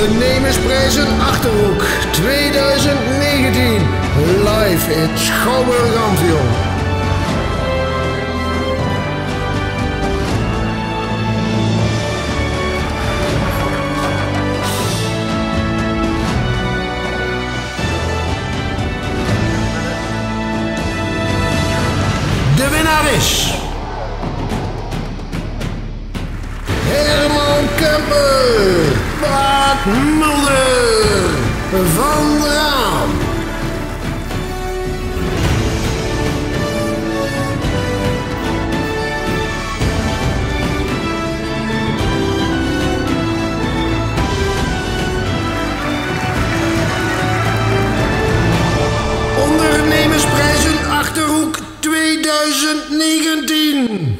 Ondernemersprijzen Achterhoek 2019. Live in Schouwburg Amphion. De winnaar is... Mulder. Van Raam. Ondernemersprijzen Achterhoek 2019.